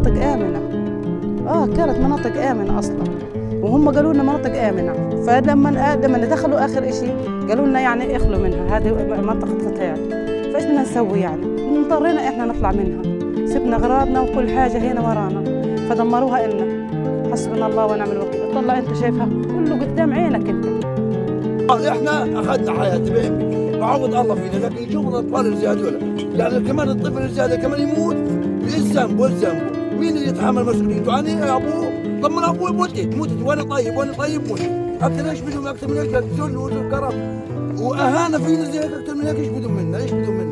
مناطق آمنة. آه كانت مناطق آمنة أصلا. وهم قالوا لنا مناطق آمنة. فلما لما دخلوا آخر شيء قالوا لنا يعني اخلوا منها. هذه منطقة قتال فإيش بدنا نسوي يعني؟ اضطرينا إحنا نطلع منها. سبنا أغراضنا وكل حاجة هنا ورانا. فدمروها لنا حسبنا الله ونعم الوكيل. طلع أنت شايفها كله قدام عينك أنت. إحنا أخذنا حياتي بعوض الله فينا. لكن شوف الاطفال الزياده ولا يعني كمان الطفل الزياده كمان يموت. الذنب والذنب مين اللي يتحمل مسؤوليته؟ أنا يا ابوه من أبوي متت متت وأنا طيب وأنا طيب متت أكثر إيش بدهم أكثر من هيك ذل وكرم وأهانة فينا زي أكثر من هيك إيش بدهم منا؟ إيش بدهم منا؟